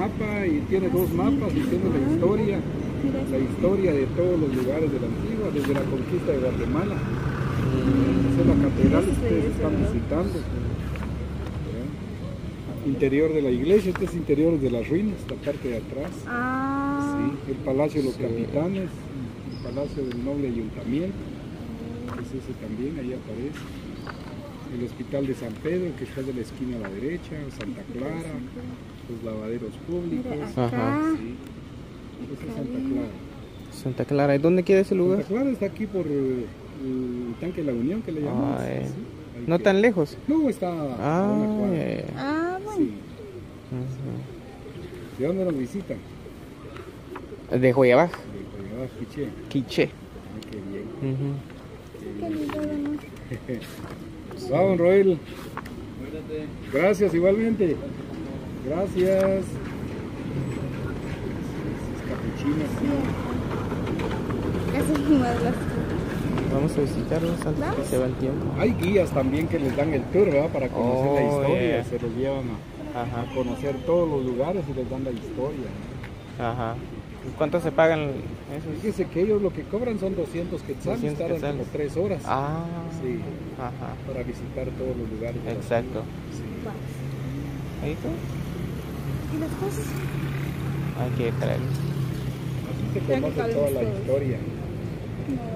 mapa y tiene dos mapas y tiene la historia, la historia de todos los lugares de la antigua, desde la conquista de Guatemala. Esa es la catedral que ustedes están visitando. Interior de la iglesia, este es interior de las ruinas, la parte de atrás. Ah, Sí, el Palacio de los Capitanes, el Palacio del Noble Ayuntamiento, es ese también, ahí aparece. El Hospital de San Pedro, que está de la esquina a la derecha, Santa Clara, los lavaderos públicos. mira, acá. Sí, ese es Santa Clara. Santa Clara, ¿y dónde queda ese lugar? Santa Clara está aquí por eh, el tanque de la Unión, que le llamamos. Ah, eh. sí, No tan lejos. No, está a Ah, una cuadra. ya, ya. Ah, bueno. Sí. ¿De dónde nos visitan? De Joyabaj, De Coyabá, Quiché. Quiché. Ay, qué bien. Qué lindo, ¿no? Va, don Roel. Gracias, igualmente. Gracias. Vamos a visitarlos antes que Vamos. se va el tiempo. Hay guías también que les dan el tour, ¿verdad? Para conocer la Oh, historia. yeah. Se los llevan a, Ajá, a conocer todos los lugares y les dan la historia. ajá. ¿Y ¿Cuánto se pagan esos? Fíjese que ellos lo que cobran son 200 quetzales, 200 tardan quetzales. como 3 horas Ah, Sí. ajá, para visitar todos los lugares. exacto. Sí. Ahí está. ¿Y las cosas? Hay que traer. Así se conoce toda la historia,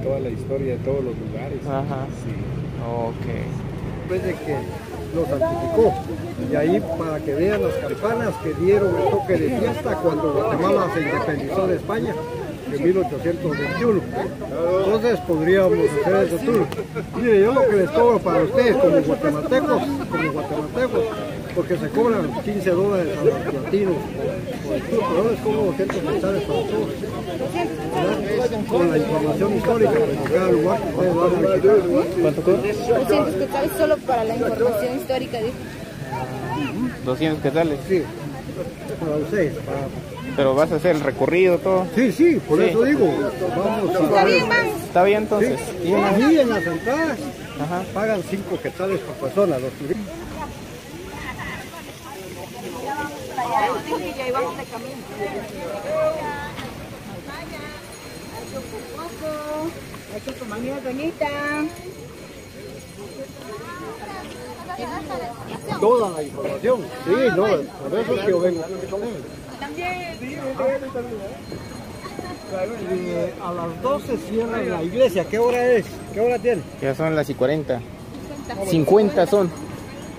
toda la historia de todos los lugares. Ajá. Sí. Ok. después de que lo santificó. Y ahí para que vean las campanas que dieron el toque de fiesta cuando Guatemala se independizó de España en 1821. Entonces podríamos hacer ese tour. Mire, yo lo que les cobro para ustedes como guatemaltecos, como guatemaltecos, porque se cobran 15 dólares a los latinos por el tour, pero yo les cobro 200 quetzales para todos. Con la información histórica cada lugar. ¿Cuánto cobra? 200 quetzales solo para la información histórica. dijo. 200 quetzales. Sí, para ustedes, para Pero vas a hacer el recorrido, todo. Sí, sí, por Sí. eso digo, vamos Está bien, vamos. Está bien entonces. Y ahí en las entradas Ajá. pagan 5 quetzales por persona los turistas. Aquí tu mamita bonita. Toda la información. Sí, no, por eso es que yo vengo. Eh, a las 12 cierran la iglesia. ¿Qué hora es? ¿Qué hora tiene? Ya son las y 40. 50 son.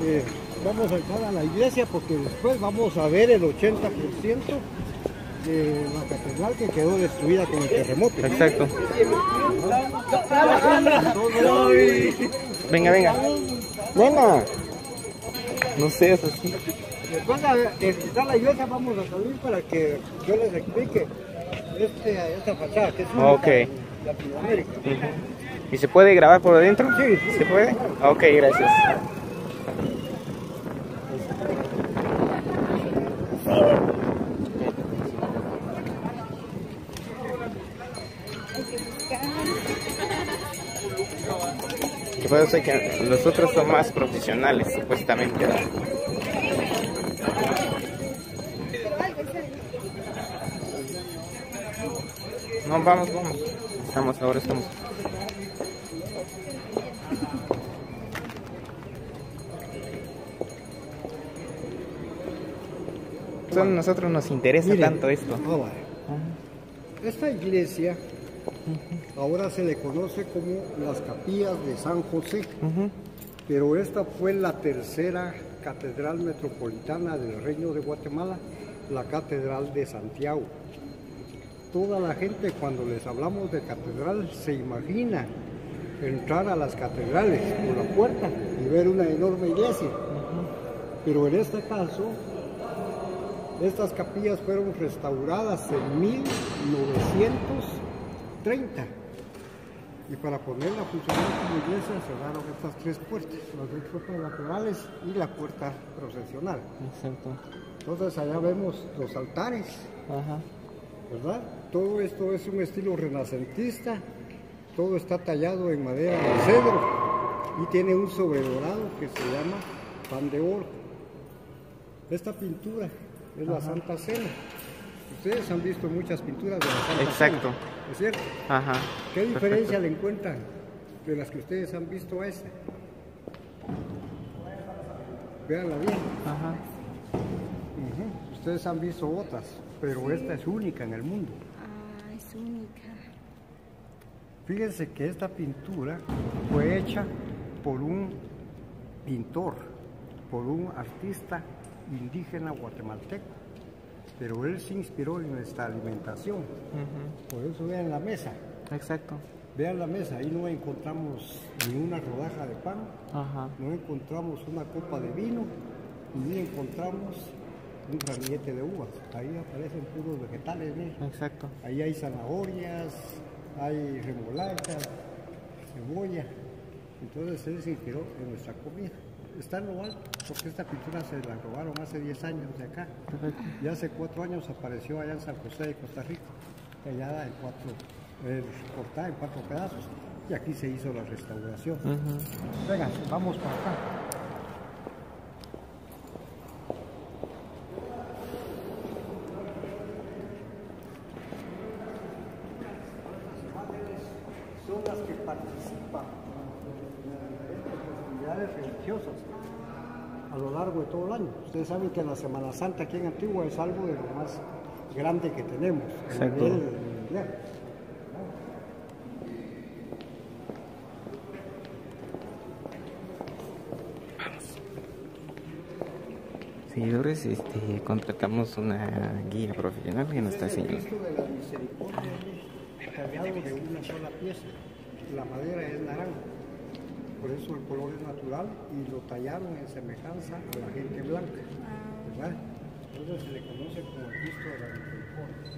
Eh, vamos a entrar a la iglesia porque después vamos a ver el 80% de la catedral que quedó destruida con el terremoto. Exacto. Venga, venga. Venga. No sé, eso sí. Después de visitar la iglesia vamos a salir para que yo les explique este, esta fachada que es Ok. en Latinoamérica. ¿Y se puede grabar por adentro? Sí, sí. ¿Se puede? Ok, gracias. Que puede ser que los otros son más profesionales, supuestamente. ¿no? No, vamos, vamos. Estamos, ahora estamos. A nosotros nos interesa Miren. tanto esto. Ah. Esta iglesia ahora se le conoce como las capillas de San José, pero esta fue la tercera catedral metropolitana del Reino de Guatemala, la Catedral de Santiago. Toda la gente cuando les hablamos de catedral se imagina entrar a las catedrales por la puerta y ver una enorme iglesia. Pero en este caso, estas capillas fueron restauradas en 1930. Y para ponerla a funcionar como iglesia cerraron estas tres puertas, las dos puertas laterales y la puerta procesional. Exacto. Entonces allá vemos los altares, Ajá. ¿verdad? Todo esto es un estilo renacentista, todo está tallado en madera de cedro y tiene un sobredorado que se llama pan de oro. Esta pintura es la Santa Cena. Ustedes han visto muchas pinturas de la Santa Exacto. Cena, ¿es cierto? Ajá. ¿Qué diferencia le encuentran de las que ustedes han visto a esta? Véanla bien. Ajá. Ustedes han visto otras, pero esta es única en el mundo. Ah, es única. Fíjense que esta pintura fue hecha por un pintor, por un artista indígena guatemalteco, pero él se inspiró en nuestra alimentación. Por eso vean la mesa, Exacto. vean la mesa, ahí no encontramos ni una rodaja de pan, Ajá. no encontramos una copa de vino, ni encontramos un ramillete de uvas. Ahí aparecen puros vegetales, miren. Exacto. Ahí hay zanahorias, hay remolachas, cebolla. Entonces él se inspiró en nuestra comida. Está en lo alto, porque esta pintura se la robaron hace 10 años de acá. Perfecto. Y hace 4 años apareció allá en San José de Costa Rica, tallada en cuatro, eh, cortada en cuatro pedazos. Y aquí se hizo la restauración. Ujú. Venga, vamos para acá. Son las que participan en las diferentes festividades religiosas a lo largo de todo el año. Ustedes saben que la Semana Santa aquí en Antigua es algo de lo más grande que tenemos Exacto. mundial. Seguidores, este, contratamos una guía profesional que nos está es el enseñando. De la Misericordia, de una sola pieza. La madera es naranja, por eso el color es natural y lo tallaron en semejanza a la gente blanca. ¿verdad? Entonces se le conoce como el Cristo de la Misericordia.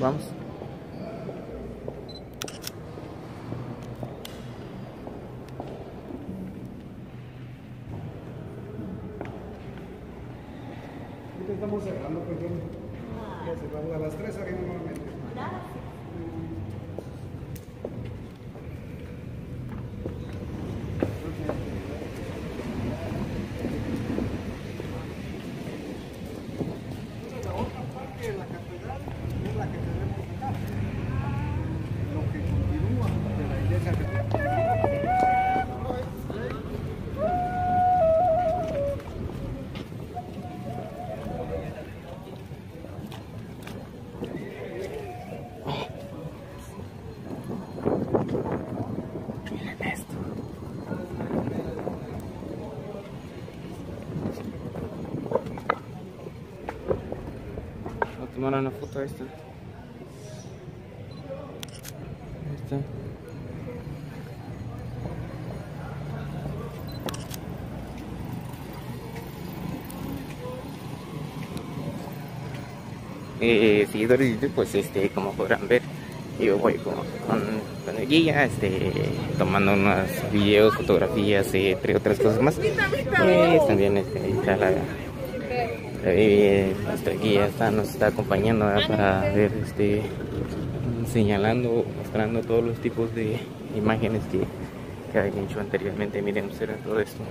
Vamos. Tomar una foto de esta. Ahí está. Eh, seguidores de YouTube, pues este, como podrán ver, yo voy con, con, con el guía, este, tomando unos videos, fotografías, eh, entre otras cosas más. Eh, también este, está la, eh, nuestra guía está, nos está acompañando para ver, este, señalando, mostrando todos los tipos de imágenes que, que había hecho anteriormente. Miren, observen todo esto.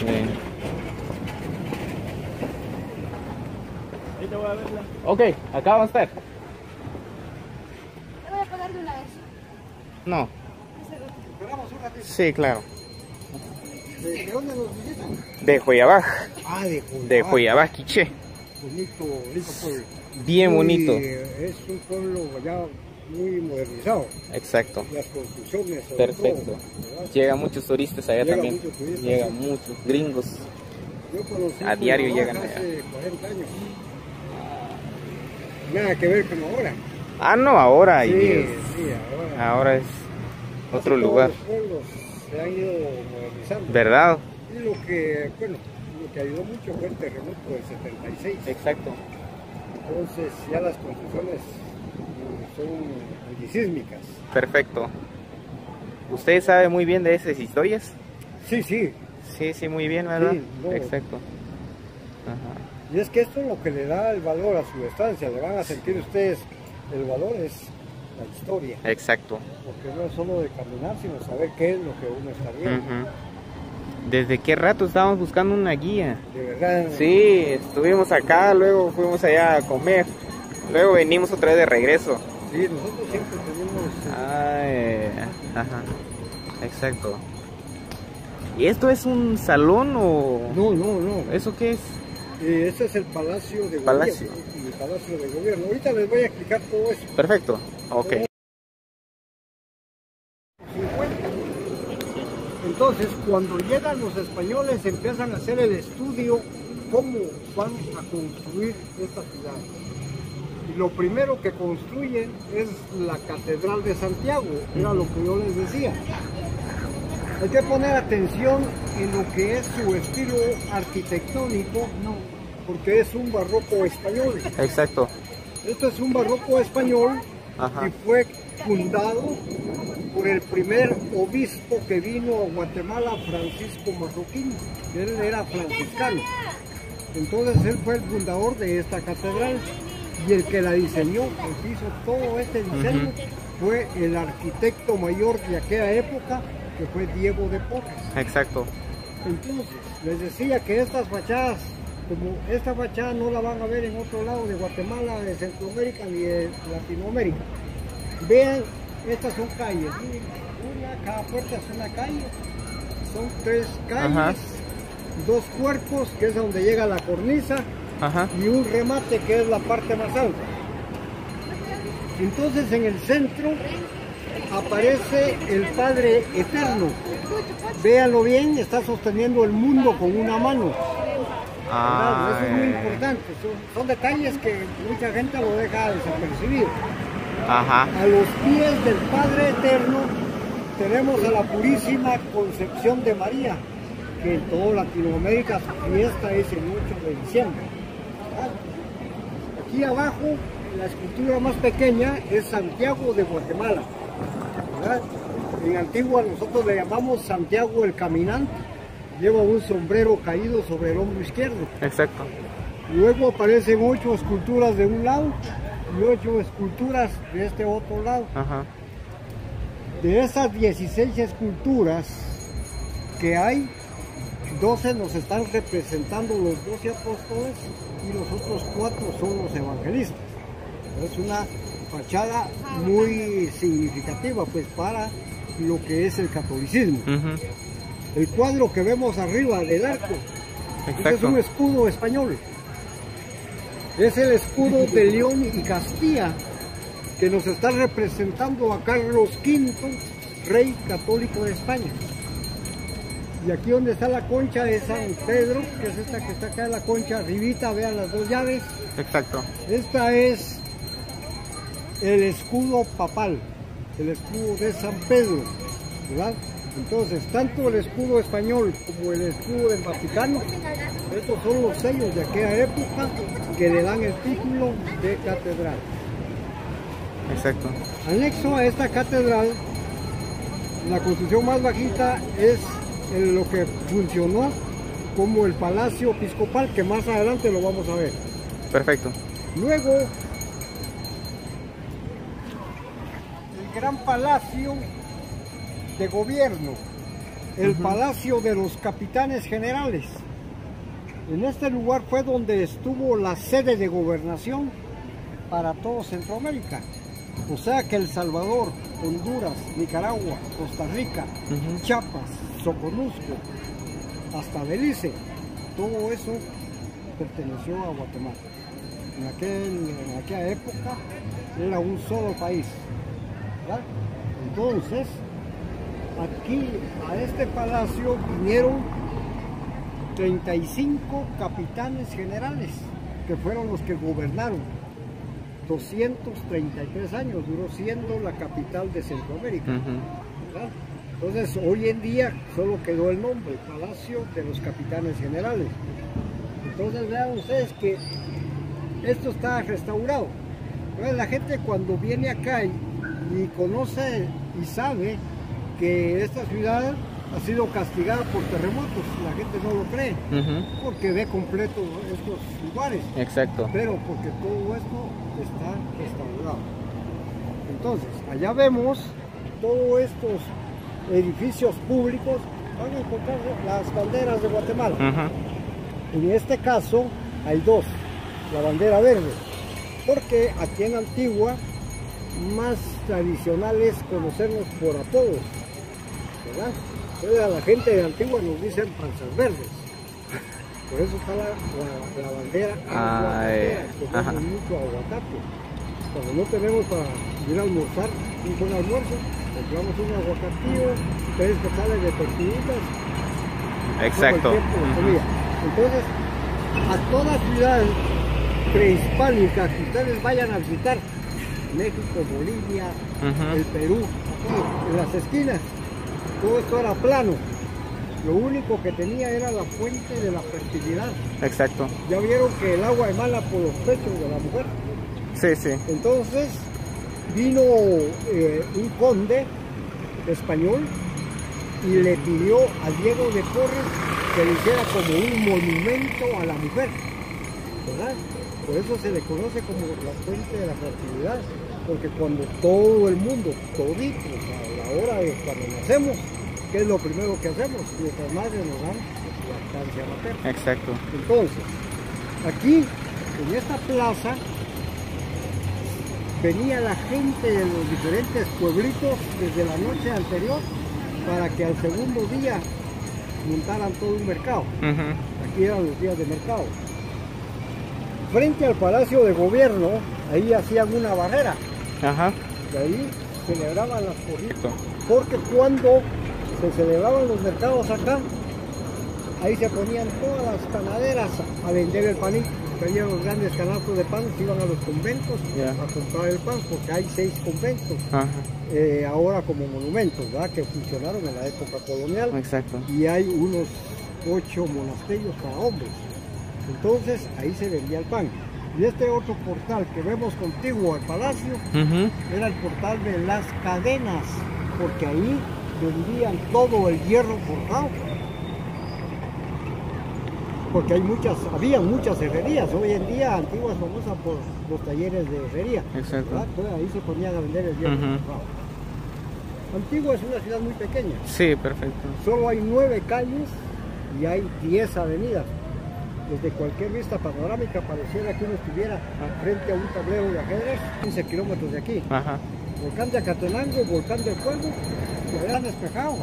Miren. Ok, acá vamos a estar. Le voy a pagar de una vez. No, Esperamos un ratito. sí, claro. ¿De, de dónde nos visitan? De Joyabaj, Ah, de de Joyabaj, Quiché. Bonito, bonito pueblo. Bien Muy, bonito. Es un pueblo ya muy modernizado. Exacto. Las construcciones. Perfecto. todo. Llegan muchos turistas allá también. muchos turistas, Llegan sí. muchos gringos. Yo conocí A diario llegan allá. Hace 40 años. Nada que ver con ahora. Ah, no, ahora Sí, y sí, ahora. ahora es otro lugar. Los pueblos se han ido modernizando. ¿Verdad? Y lo que, bueno, lo que ayudó mucho fue el terremoto del 76. Exacto. Entonces ya las construcciones mm, son antisísmicas. Perfecto. ¿Usted sabe muy bien de esas historias? Sí, sí. Sí, sí, muy bien, ¿verdad? Sí, no. Exacto. Ajá. Y es que esto es lo que le da el valor a su estancia. Le van a sentir ustedes el valor es la historia. Exacto. Porque no es solo de caminar, sino saber qué es lo que uno está viendo. ¿Desde qué rato estábamos buscando una guía? De verdad. Sí, estuvimos acá, luego fuimos allá a comer, luego venimos otra vez de regreso. Sí, nosotros siempre tenemos. eh, eh, ajá, exacto. ¿Y esto es un salón o No, no, no. eso qué es? Eh, este es el Palacio de Palacio. Gobierno. El Palacio de Gobierno. Ahorita les voy a explicar todo eso. Perfecto, ok. Entonces, cuando llegan los españoles, empiezan a hacer el estudio cómo van a construir esta ciudad. Y lo primero que construyen es la Catedral de Santiago, era lo que yo les decía. Hay que poner atención en lo que es su estilo arquitectónico, porque es un barroco español. Exacto. Esto es un barroco español Ajá. y fue fundado por el primer obispo que vino a Guatemala, Francisco Marroquín. Él era franciscano. Entonces él fue el fundador de esta catedral y el que la diseñó, el que hizo todo este diseño, fue el arquitecto mayor de aquella época, que fue Diego de Porres. Exacto. Entonces, les decía que estas fachadas, como esta fachada no la van a ver en otro lado de Guatemala, de Centroamérica ni de Latinoamérica. Vean, estas son calles. Una, cada puerta es una calle. Son tres calles, Ajá. dos cuerpos, que es donde llega la cornisa, Ajá. y un remate que es la parte más alta. Entonces en el centro aparece el Padre Eterno. Véanlo bien, está sosteniendo el mundo con una mano. Ah, Eso es muy importante. Son, son detalles que mucha gente lo deja desapercibido. Ajá. A los pies del Padre Eterno tenemos a la Purísima Concepción de María, que en toda Latinoamérica su fiesta es el 8 de diciembre. Aquí abajo, la escultura más pequeña es Santiago de Guatemala. ¿Verdad? En Antigua nosotros le llamamos Santiago el Caminante. Lleva un sombrero caído sobre el hombro izquierdo. Exacto. Luego aparecen ocho esculturas de un lado y ocho esculturas de este otro lado. Ajá. De esas 16 esculturas que hay, 12 nos están representando los 12 apóstoles y los otros cuatro son los evangelistas. Es una fachada muy significativa pues para lo que es el catolicismo. El cuadro que vemos arriba del arco es un escudo español. Es el escudo de León y Castilla que nos está representando a Carlos V, rey católico de España. Y aquí donde está la concha de San Pedro, que es esta que está acá en la concha arribita, vean las dos llaves. Exacto. Esta es el escudo papal, el escudo de San Pedro, ¿verdad? Entonces, tanto el escudo español como el escudo del Vaticano, estos son los sellos de aquella época que le dan el título de catedral. Exacto. Anexo a esta catedral, la construcción más bajita es en lo que funcionó como el Palacio Episcopal, que más adelante lo vamos a ver. Perfecto. Luego, el gran palacio de gobierno, el palacio de los capitanes generales. En este lugar fue donde estuvo la sede de gobernación para todo Centroamérica. O sea que El Salvador, Honduras, Nicaragua, Costa Rica. Chiapas, Soconusco, hasta Belice, todo eso perteneció a Guatemala. En, aquel- en aquella época era un solo país. ¿Verdad? Entonces, aquí a este palacio vinieron 35 capitanes generales, que fueron los que gobernaron. 233 años duró siendo la capital de Centroamérica. Entonces, hoy en día solo quedó el nombre, Palacio de los Capitanes Generales. Entonces, vean ustedes que esto está restaurado. Entonces, la gente cuando viene acá y, y conoce y sabe que esta ciudad ha sido castigada por terremotos. La gente no lo cree porque ve completo estos lugares, Exacto. pero porque todo esto está restaurado. Entonces, allá vemos todos estos edificios públicos. Van a encontrar las banderas de Guatemala. En este caso hay dos, la bandera verde, porque aquí en Antigua más tradicional es conocernos por apodos, ¿verdad? Entonces a la gente de Antigua nos dicen panzas verdes. Por eso está la, la- la bandera aguacatera, que mucho aguacate. Cuando no tenemos para ir a almorzar un buen almuerzo, compramos un aguacatillo, tres petales de tortillitas Exacto. tiempo. Entonces, a toda ciudad prehispánica que ustedes vayan a visitar, México, Bolivia, el Perú, aquí, en las esquinas, todo esto era plano. Lo único que tenía era la fuente de la fertilidad. Exacto. Ya vieron que el agua emana por los pechos de la mujer. Sí, sí. Entonces vino eh, un conde español y le pidió a Diego de Torres que le hiciera como un monumento a la mujer, ¿verdad? Por eso se le conoce como la fuente de la fertilidad, porque cuando todo el mundo, toditos, a la hora de cuando nacemos, ¿qué es lo primero que hacemos? Nuestras madres nos dan lactancia materna. Exacto. Entonces, aquí, en esta plaza, venía la gente de los diferentes pueblitos desde la noche anterior para que al segundo día montaran todo un mercado. Aquí eran los días de mercado. Frente al Palacio de Gobierno, ahí hacían una barrera, Ajá. y ahí celebraban las corridas. Porque cuando se celebraban los mercados acá, ahí se ponían todas las panaderas a vender el panito. Traían los grandes canastos de pan, se iban a los conventos a comprar el pan, porque hay seis conventos Ajá. eh, ahora como monumentos, ¿verdad? que funcionaron en la época colonial Exacto. y hay unos ocho monasterios para hombres. Entonces ahí se vendía el pan. Y este otro portal que vemos contiguo al palacio era el portal de las cadenas, porque ahí vendían todo el hierro forjado. Porque hay muchas, había muchas herrerías. Hoy en día Antigua es famosa por los talleres de herrería. Exacto. ahí se ponían a vender el hierro Ujú. forjado. Antigua es una ciudad muy pequeña. Sí, perfecto. Solo hay nueve calles y hay diez avenidas. Desde cualquier vista panorámica pareciera que uno estuviera frente a un tablero de ajedrez, 15 kilómetros de aquí. Ajá. Volcán de Acatenango, volcán del fuego, lo vean despejado.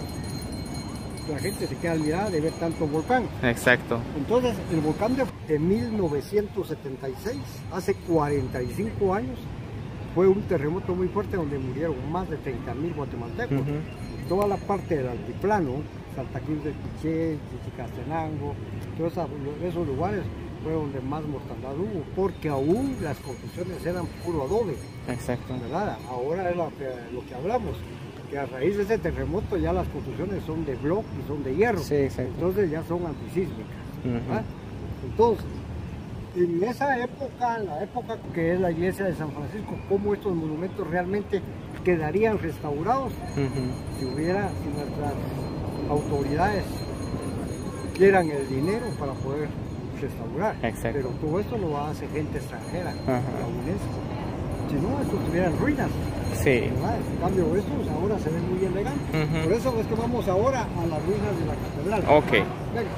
La gente se queda admirada de ver tanto volcán. Exacto. Entonces, el volcán de, de 1976, hace 45 años, fue un terremoto muy fuerte donde murieron más de 30 mil guatemaltecos. Toda la parte del altiplano, Santa Cruz del Piché, Chichicastenango, todos esos, lugares fue donde más mortandad hubo, porque aún las construcciones eran puro adobe. Exacto. ¿verdad? Ahora es lo que, lo que hablamos, que a raíz de ese terremoto ya las construcciones son de bloque y son de hierro, Sí, exacto. entonces ya son antisísmicas. Entonces, en esa época, en la época que es la iglesia de San Francisco, cómo estos monumentos realmente quedarían restaurados si hubiera, si nuestras autoridades dieran el dinero para poder restaurar. Exacto. Pero todo esto lo hace gente extranjera, Ajá. la UNESCO. Si no, esto estuviera en ruinas. Sí. ¿verdad? En cambio, estos ahora se ven muy elegantes. Ujú. Por eso es que vamos ahora a las ruinas de la catedral. Ok. Venga.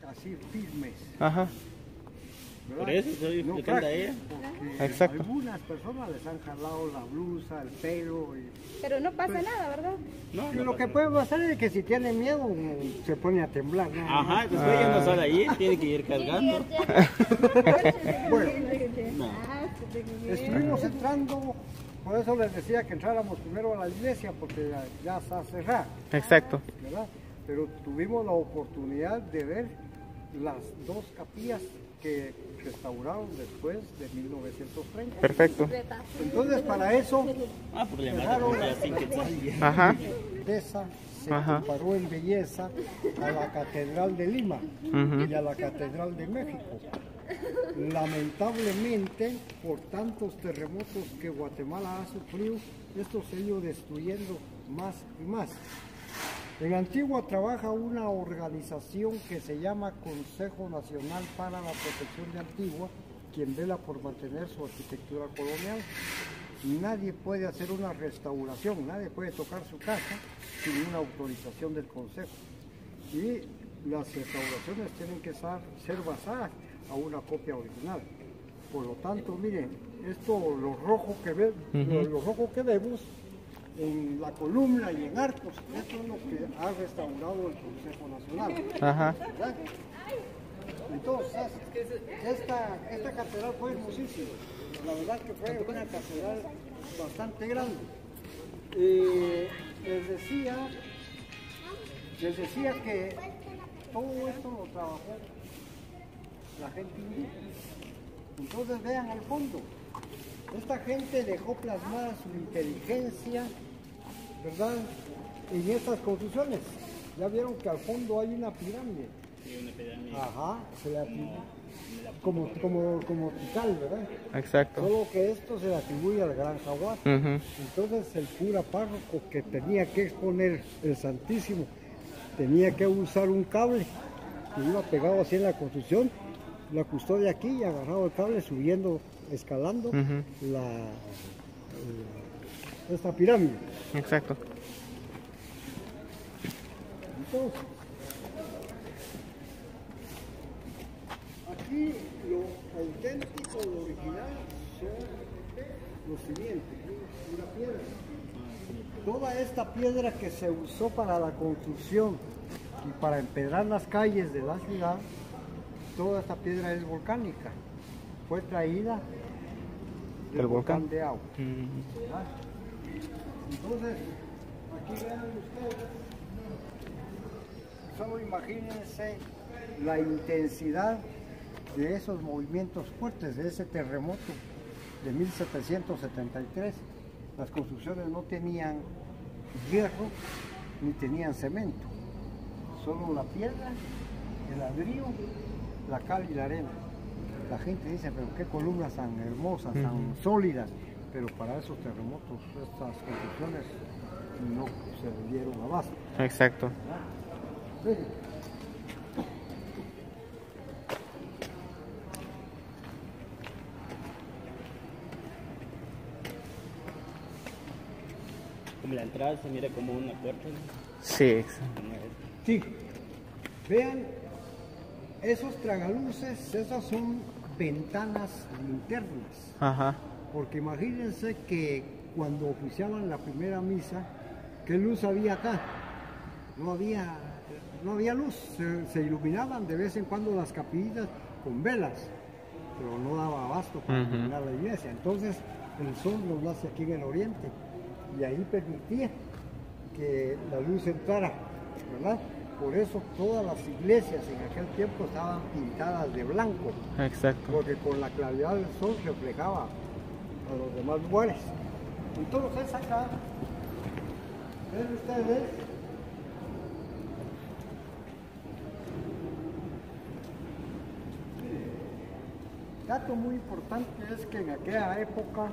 Casi firmes. Ajá. ¿Verdad? Por eso estoy No explicando a ella. Exacto. Algunas personas les han jalado la blusa, el pelo. Y... Pero no pasa nada, ¿verdad? No, lo que puede pasar es que si tiene miedo se pone a temblar. ¿no? Ajá, pues ella no sale ahí, tiene que ir cargando. Bueno, No. estuvimos entrando, por eso les decía que entráramos primero a la iglesia porque ya, ya está cerrada. Exacto. ¿verdad? Pero tuvimos la oportunidad de ver las dos capillas que restauraron después de 1930. Perfecto. Entonces para eso Ah, tal. Ajá. belleza, se Ajá. comparó en belleza a la Catedral de Lima y a la Catedral de México. lamentablemente, por tantos terremotos que Guatemala ha sufrido, esto se ha ido destruyendo más y más. En Antigua trabaja una organización que se llama Consejo Nacional para la Protección de Antigua, quien vela por mantener su arquitectura colonial. Nadie puede hacer una restauración, nadie puede tocar su casa sin una autorización del Consejo. Y las restauraciones tienen que ser, basadas a una copia original. Por lo tanto, miren, esto, lo rojo que, ve, lo, lo rojo que vemos en la columna y en arcos, esto es lo que ha restaurado el Consejo Nacional. Ajá. ¿verdad? Entonces, esta, esta catedral fue hermosísima. La verdad que fue una catedral bastante grande. Eh, les decía, les decía que todo esto lo trabajó la gente indígena. Entonces vean al fondo. Esta gente dejó plasmada su inteligencia, ¿verdad? En estas construcciones. Ya vieron que al fondo hay una pirámide. Sí, una pirámide. Ajá, se le atribuye como, como, como Tikal, ¿verdad? Exacto. Solo que esto se le atribuye al gran jaguar. Entonces el cura párroco que tenía que exponer el Santísimo tenía que usar un cable que iba pegado así en la construcción, la custodia aquí y agarrado el cable subiendo, escalando la, la- esta pirámide. Exacto. Entonces, aquí lo auténtico, lo original son los siguientes, una piedra. Toda esta piedra que se usó para la construcción y para empedrar las calles de la ciudad, toda esta piedra es volcánica. Fue traída del ¿Del volcán? volcán de agua. Mm. Entonces, aquí vean ustedes, solo imagínense la intensidad de esos movimientos fuertes, de ese terremoto de 1773. Las construcciones no tenían hierro ni tenían cemento, solo la piedra, el ladrillo, la cal y la arena. La gente dice, pero qué columnas tan hermosas, tan sólidas, pero para esos terremotos, estas construcciones no se dieron abasto. Exacto. Como la entrada se mira como una puerta. ¿no? Sí, ex- Como es. Sí, vean, esos tragaluces, esas son ventanas linternas. Ajá. Porque imagínense que cuando oficiaban la primera misa, ¿qué luz había acá? No había, no había luz, se, se iluminaban de vez en cuando las capillitas con velas, pero no daba abasto para iluminar la iglesia. Entonces el sol nos nace aquí en el oriente y ahí permitía que la luz entrara, ¿verdad? Por eso todas las iglesias en aquel tiempo estaban pintadas de blanco Exacto. porque con la claridad del sol reflejaba a los demás lugares. Entonces acá, ven ustedes, dato muy importante es que en aquella época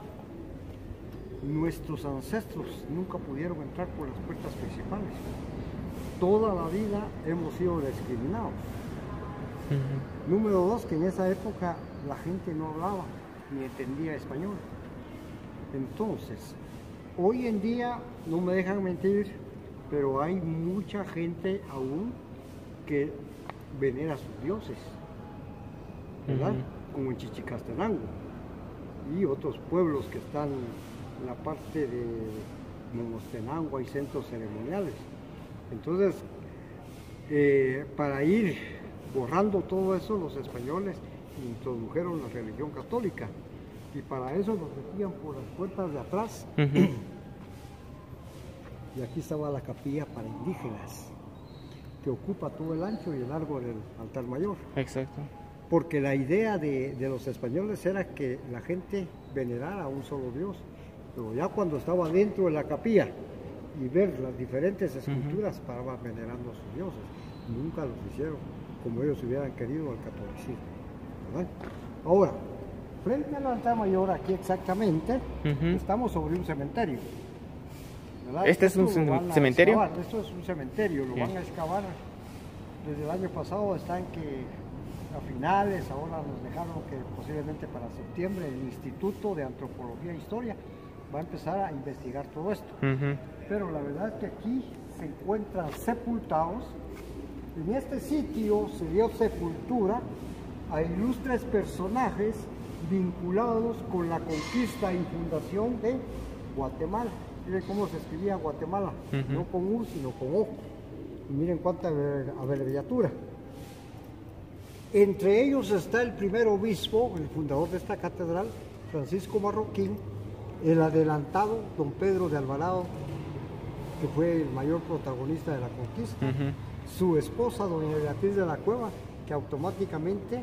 nuestros ancestros nunca pudieron entrar por las puertas principales. Toda la vida hemos sido discriminados. Número dos, que en esa época la gente no hablaba ni entendía español. Entonces, hoy en día, no me dejan mentir, pero hay mucha gente aún que venera a sus dioses, ¿verdad? Como en Chichicastenango y otros pueblos que están en la parte de Momostenango, hay centros ceremoniales. Entonces, eh, para ir borrando todo eso, los españoles introdujeron la religión católica y para eso nos metían por las puertas de atrás. Y aquí estaba la capilla para indígenas que ocupa todo el ancho y el largo del altar mayor. Exacto. porque la idea de, de los españoles era que la gente venerara a un solo Dios. Pero ya cuando estaba dentro de la capilla y ver las diferentes esculturas paraban venerando a sus dioses. Nunca los hicieron como ellos hubieran querido al catolicismo ¿verdad? Ahora, frente al altar mayor, aquí exactamente, estamos sobre un cementerio. ¿verdad? ¿Este es un cementerio? Esto es un cementerio, lo van a excavar. Desde el año pasado están que a finales, ahora nos dejaron que posiblemente para septiembre el Instituto de Antropología e Historia va a empezar a investigar todo esto. Ujú. Pero la verdad es que aquí se encuentran sepultados. En este sitio se dio sepultura a ilustres personajes vinculados con la conquista y fundación de Guatemala. Miren cómo se escribía Guatemala, no con U, sino con O. Y miren cuánta abre- abreviatura. Entre ellos está el primer obispo, el fundador de esta catedral, Francisco Marroquín, el adelantado don Pedro de Alvarado, que fue el mayor protagonista de la conquista, su esposa, doña Beatriz de la Cueva, que automáticamente,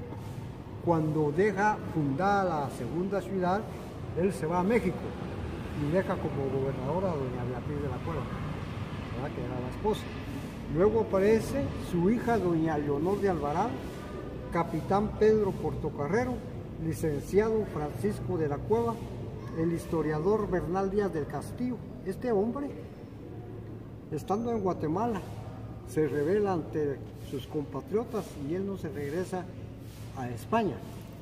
cuando deja fundada la segunda ciudad, él se va a México y deja como gobernadora a doña Beatriz de la Cueva, que era la esposa. Luego aparece su hija, doña Leonor de Alvarado, capitán Pedro Portocarrero, licenciado Francisco de la Cueva, el historiador Bernal Díaz del Castillo. Este hombre, estando en Guatemala, se revela ante sus compatriotas y él no se regresa a España.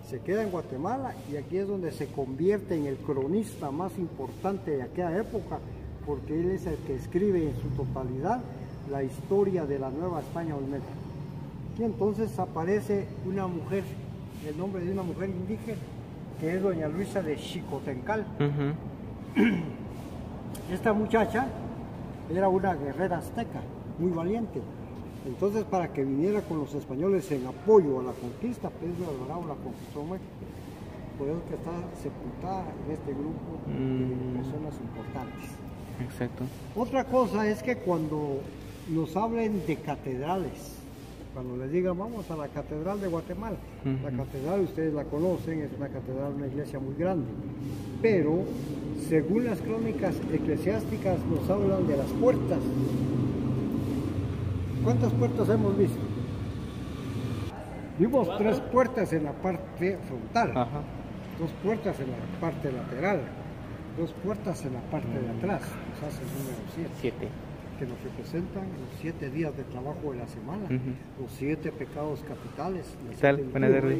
Se queda en Guatemala y aquí es donde se convierte en el cronista más importante de aquella época, porque él es el que escribe en su totalidad la historia de la Nueva España Olmeca. Y entonces aparece una mujer, el nombre de una mujer indígena, que es doña Luisa de Chicotencal. Esta muchacha era una guerrera azteca, muy valiente. Entonces, para que viniera con los españoles en apoyo a la conquista, Pedro Alvarado la conquistó México. Por eso que está sepultada en este grupo Mm. de personas importantes. Exacto. Otra cosa es que cuando nos hablen de catedrales, cuando les digan vamos a la Catedral de Guatemala, la catedral ustedes la conocen, es una catedral, una iglesia muy grande, pero según las crónicas eclesiásticas nos hablan de las puertas. ¿Cuántas puertas hemos visto? Vimos tres puertas en la parte frontal Ajá. dos puertas en la parte lateral, dos puertas en la parte de atrás, nos hace el número 7, Siete. que nos representan los siete días de trabajo de la semana, los siete pecados capitales. ¿Qué tal? Buenas tardes.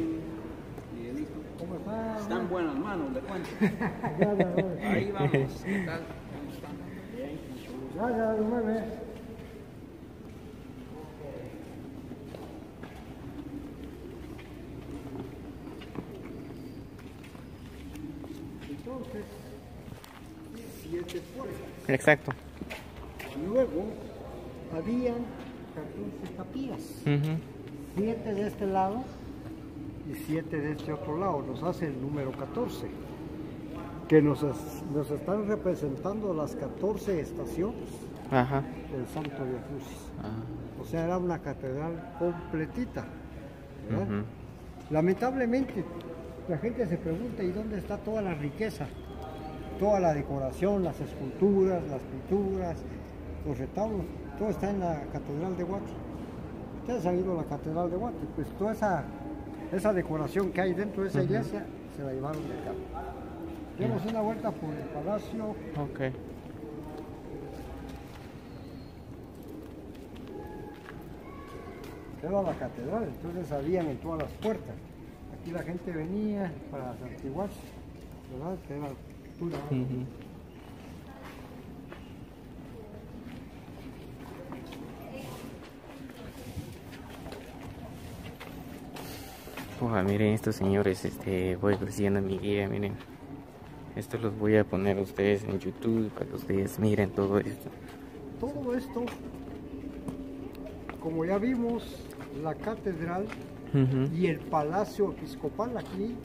¿Cómo está? Está en buenas manos, le cuento. Ahí vamos. ¿Qué tal? ¿Cómo están? Gracias. Entonces, siete puertas. Exacto. Luego habían 14 capillas, Ujú. siete de este lado y siete de este otro lado, nos hace el número 14, que nos, es- nos están representando las 14 estaciones Ajá. del Santo de Crucis. Ah. O sea, era una catedral completita. Lamentablemente, la gente se pregunta, ¿y dónde está toda la riqueza? Toda la decoración, las esculturas, las pinturas, los retablos, todo está en la Catedral de Huatl. Ustedes han ido a la Catedral de Huatl, pues toda esa, esa decoración que hay dentro de esa iglesia se la llevaron de acá. Demos una vuelta por el palacio. Ok. Era la catedral, entonces habían en todas las puertas. Aquí la gente venía para santiguarse, ¿verdad? Que era Ujú. Pues miren estos señores, este voy creciendo mi guía, miren. Esto los voy a poner a ustedes en YouTube para que ustedes miren todo esto. Todo esto, como ya vimos, la catedral y el palacio episcopal aquí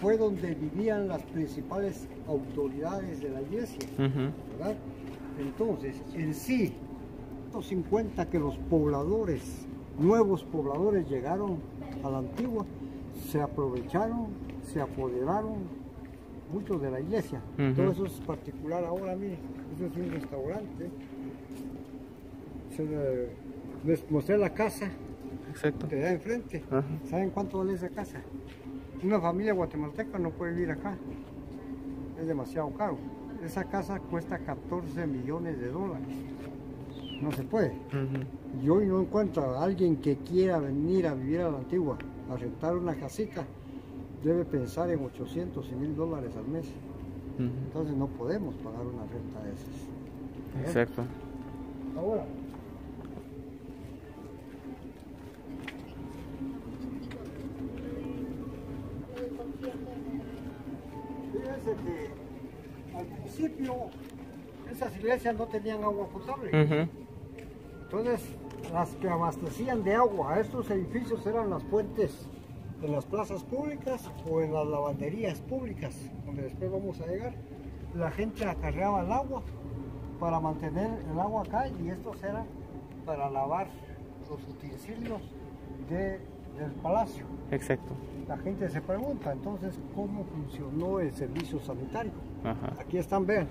fue donde vivían las principales autoridades de la iglesia. Ujú. ¿verdad? Entonces, en sí, 150 que los pobladores, nuevos pobladores llegaron a la antigua, se aprovecharon, se apoderaron mucho de la iglesia. Todo eso es particular ahora, mire, eso es un restaurante. Se le- les mostré la casa Exacto. de allá enfrente. ¿Saben cuánto vale esa casa? Una familia guatemalteca no puede vivir acá. Es demasiado caro. Esa casa cuesta 14 millones de dólares. No se puede. Y hoy no encuentro a alguien que quiera venir a vivir a la antigua, a rentar una casita, debe pensar en 800 y 1000 dólares al mes. Entonces no podemos pagar una renta de esas. Exacto. Ahora. Fíjense que al principio esas iglesias no tenían agua potable. Entonces, las que abastecían de agua a estos edificios eran las fuentes en las plazas públicas o en las lavanderías públicas, donde después vamos a llegar. La gente acarreaba el agua para mantener el agua acá y estos eran para lavar los utensilios de- del palacio. Exacto. La gente se pregunta entonces cómo funcionó el servicio sanitario. Ajá. Aquí están, vean.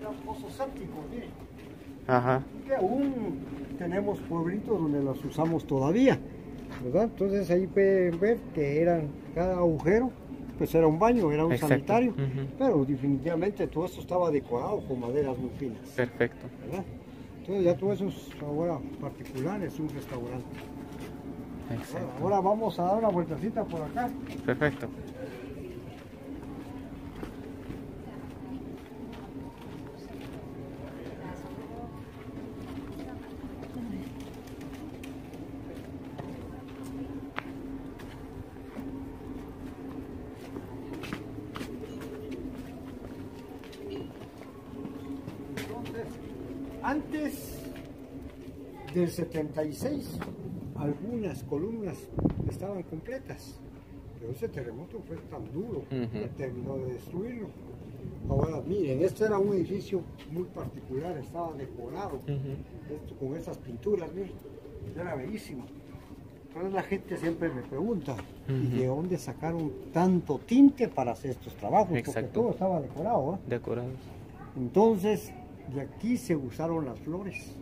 Eran pozos sépticos, miren. Ajá. Que aún tenemos pueblitos donde los usamos todavía, ¿verdad? Entonces ahí pueden ver que eran cada agujero, pues era un baño, era un Exacto. sanitario, pero definitivamente todo esto estaba decorado con maderas muy finas, Perfecto. ¿verdad? Entonces ya todo eso es ahora particular, es un restaurante. Exacto. Ahora vamos a dar una vueltecita por acá. Perfecto. Entonces, antes del 76, algunas columnas estaban completas, pero ese terremoto fue tan duro que terminó de destruirlo. Ahora, miren, este era un edificio muy particular, estaba decorado esto, con esas pinturas, miren, era bellísimo. Entonces la gente siempre me pregunta, ¿y Ujú. de dónde sacaron tanto tinte para hacer estos trabajos? Porque todo estaba decorado, ¿eh? Decorados. Entonces, de aquí se usaron las flores.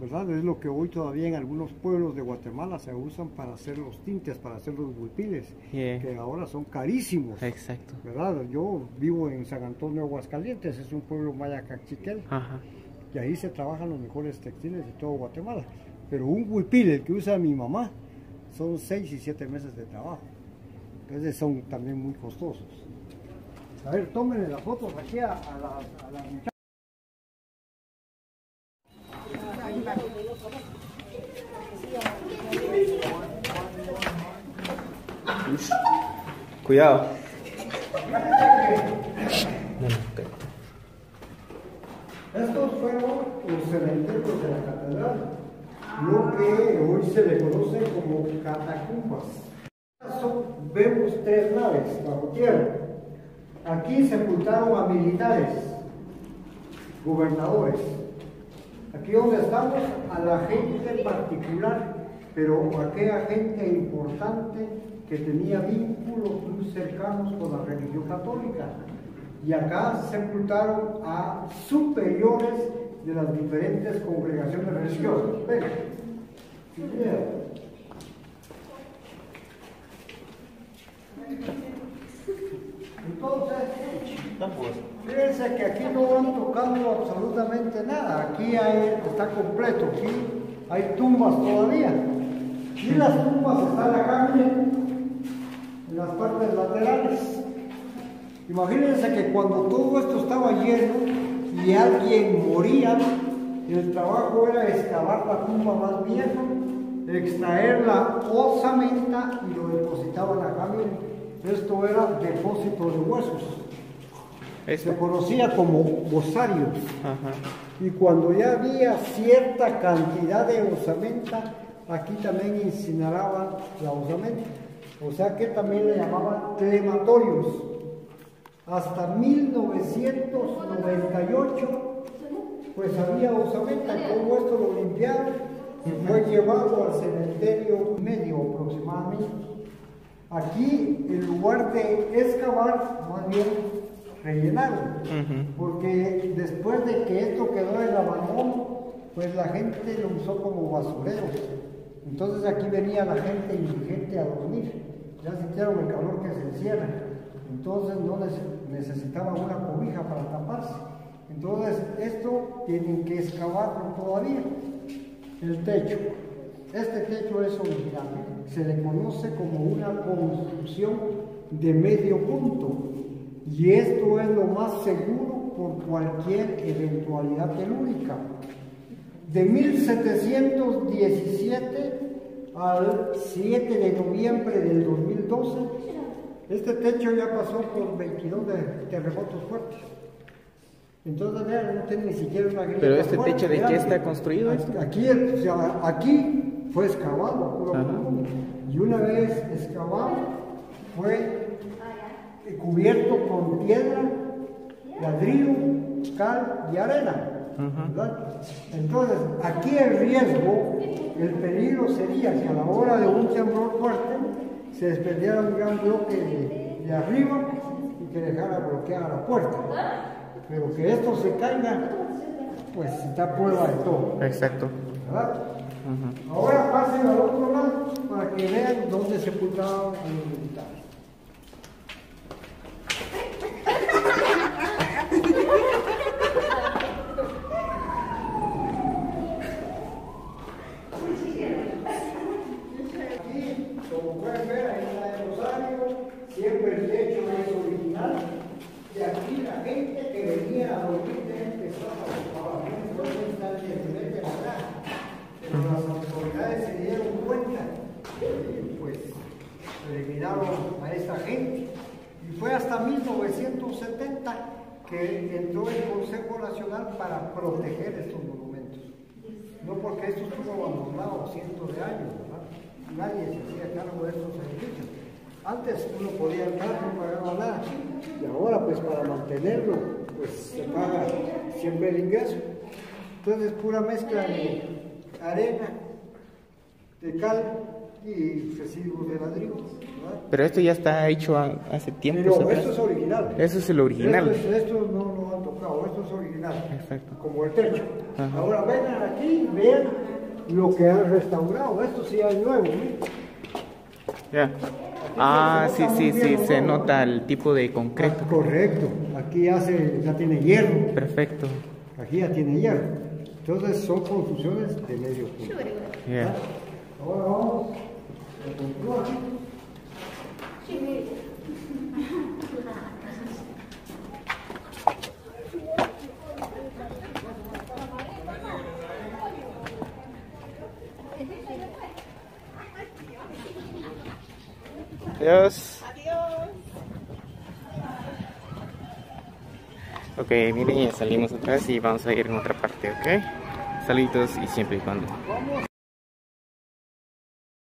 ¿Verdad? Es lo que hoy todavía en algunos pueblos de Guatemala se usan para hacer los tintes, para hacer los huipiles, Yeah. que ahora son carísimos. Exacto. ¿Verdad? Yo vivo en San Antonio, Aguascalientes, es un pueblo maya cachiquel, Ajá. y ahí se trabajan los mejores textiles de todo Guatemala. Pero un huipil, el que usa mi mamá, son seis y siete meses de trabajo. Entonces son también muy costosos. A ver, tómenle las fotos aquí a, a las a las muchachas. Cuidado. Estos fueron los cementerios de la catedral, lo que hoy se le conoce como catacumbas. Vemos tres naves bajo tierra. Aquí sepultaron a militares, gobernadores. Aquí donde estamos, a la gente particular, pero aquella gente importante que tenía vínculos muy cercanos con la religión católica. Y acá sepultaron a superiores de las diferentes congregaciones religiosas. Ven. Entonces, fíjense que aquí no han tocado absolutamente nada. Aquí está completo, aquí hay tumbas todavía. Y las tumbas están acá, miren, en las partes laterales. Imagínense que cuando todo esto estaba lleno y alguien moría, el trabajo era excavar la tumba más vieja, extraer la osamenta y lo depositaban acá, miren. Esto era depósito de huesos. Se conocía como osarios. Ajá. Y cuando ya había cierta cantidad de osamenta, aquí también incineraban la osamenta. O sea que también le llamaban crematorios. Hasta 1998, pues había osamenta, todo esto lo limpiaron y fue llevado al cementerio medio aproximadamente. Aquí, en lugar de excavar, más bien rellenaron. Porque después de que esto quedó en abandono, pues la gente lo usó como basurero. Entonces aquí venía la gente indigente a dormir. Ya sintieron el calor que se encierra. Entonces no nece- necesitaban una cobija para taparse. Entonces esto tienen que excavarlo todavía. El techo. Este techo es original. Se le conoce como una construcción de medio punto. Y esto es lo más seguro por cualquier eventualidad telúrica. De 1717 al 7 de noviembre del 2012, este techo ya pasó por 22 de terremotos fuertes. Entonces, vean, no tiene ni siquiera una grieta. Pero este fuerte, techo, ¿de qué está construido esto? Aquí, o sea, aquí fue excavado, puro y una vez excavado, fue cubierto con piedra, ladrillo, cal y arena. ¿Verdad? Entonces, aquí el riesgo, el peligro sería que a la hora de un temblor fuerte se desprendiera un gran bloque de, de arriba y que dejara bloqueada la puerta. Pero que esto se caiga, pues está prueba de todo. Exacto. ¿verdad? Ahora pasen al otro lado para que vean dónde sepultaban a los militares. Aquí, como pueden ver, ahí está el rosario, siempre el techo es original. Y aquí la gente que venía a dormir empezaba a los instancias de meter acá. Pero las autoridades se dieron cuenta y pues eliminaron a esta gente. Y fue hasta 1970 que entró el Consejo Nacional para proteger estos monumentos. No porque esto estuvo abandonado cientos de años, ¿verdad? Nadie se hacía cargo de estos edificios. Antes uno podía entrar, no pagaba nada. Y ahora, pues para mantenerlo, pues se paga siempre el ingreso. Entonces, pura mezcla de arena, de cal y residuos de ladrillo. ¿verdad? Pero esto ya está hecho hace tiempo. Pero ¿sabes? esto es original. Eso es el original. Esto, es- esto no lo esto es original. Exacto. Como el techo. Ajá. Ahora vengan aquí, vean lo que han restaurado. Esto sí es nuevo. ¿eh? Ya. Ah, sí, sí, sí, bien, se ¿no? nota el tipo de concreto. Ah, correcto. Aquí hace, ya tiene hierro. Perfecto. Aquí ya tiene hierro. Entonces son construcciones de medio punto. Ya. Ahora vamos a continuar. Adiós. Ok, miren, ya salimos vez y vamos a ir en otra parte, ¿ok? Saluditos y siempre y cuando.